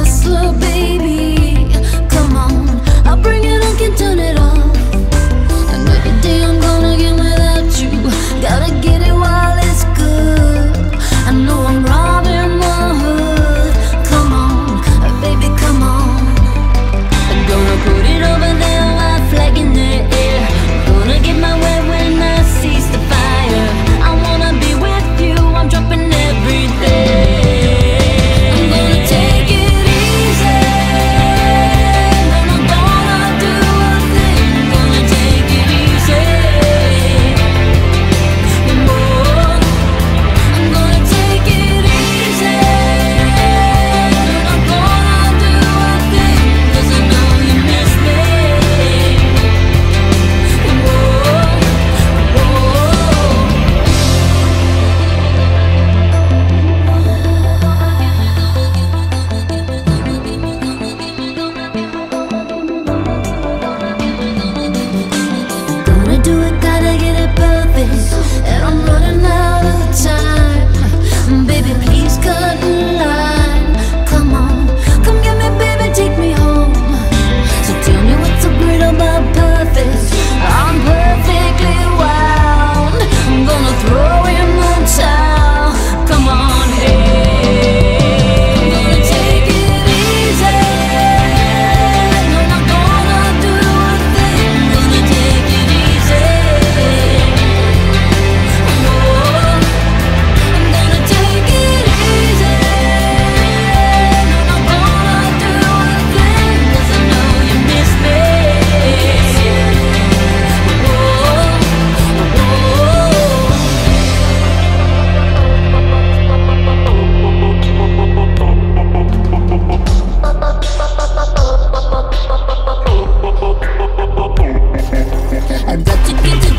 hustler, baby. Come on. I got to get